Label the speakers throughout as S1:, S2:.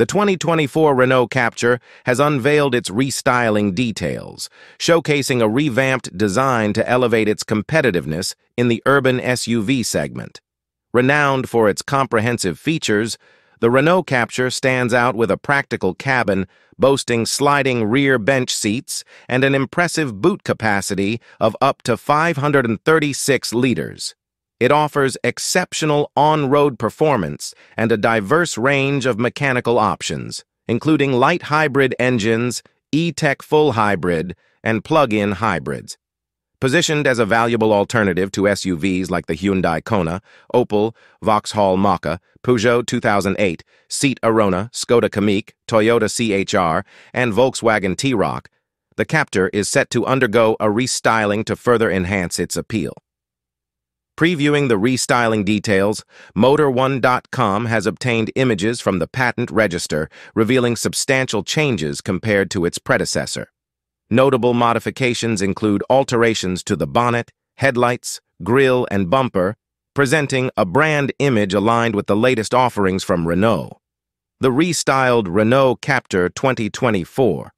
S1: The 2024 Renault Captur has unveiled its restyling details, showcasing a revamped design to elevate its competitiveness in the urban SUV segment. Renowned for its comprehensive features, the Renault Captur stands out with a practical cabin boasting sliding rear bench seats and an impressive boot capacity of up to 536 liters. It offers exceptional on-road performance and a diverse range of mechanical options, including light hybrid engines, E-Tech full hybrid, and plug-in hybrids. Positioned as a valuable alternative to SUVs like the Hyundai Kona, Opel, Vauxhall Mokka, Peugeot 2008, Seat Arona, Skoda Kamiq, Toyota CHR, and Volkswagen T-Roc, the Captur is set to undergo a restyling to further enhance its appeal. Previewing the restyling details, Motor1.com has obtained images from the patent register revealing substantial changes compared to its predecessor. Notable modifications include alterations to the bonnet, headlights, grille, and bumper, presenting a brand image aligned with the latest offerings from Renault. The restyled Renault Captur 2024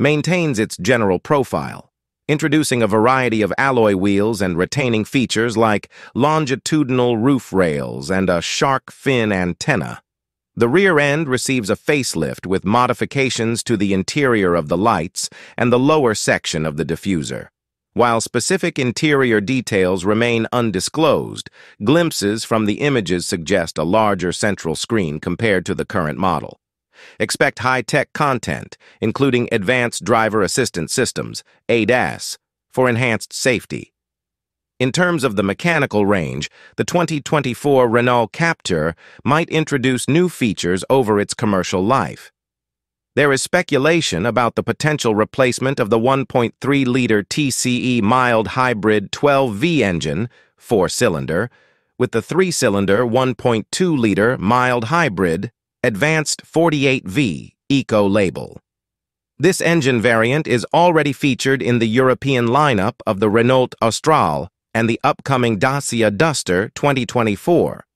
S1: maintains its general profile, introducing a variety of alloy wheels and retaining features like longitudinal roof rails and a shark fin antenna. The rear end receives a facelift with modifications to the interior of the lights and the lower section of the diffuser. While specific interior details remain undisclosed, glimpses from the images suggest a larger central screen compared to the current model. Expect high-tech content, including advanced driver assistance systems, ADAS, for enhanced safety. In terms of the mechanical range, the 2024 Renault Captur might introduce new features over its commercial life. There is speculation about the potential replacement of the 1.3-liter TCE mild hybrid 12V engine, four-cylinder, with the three-cylinder 1.2-liter mild hybrid Advanced 48V Eco label. This engine variant is already featured in the European lineup of the Renault Austral and the upcoming Dacia Duster 2024.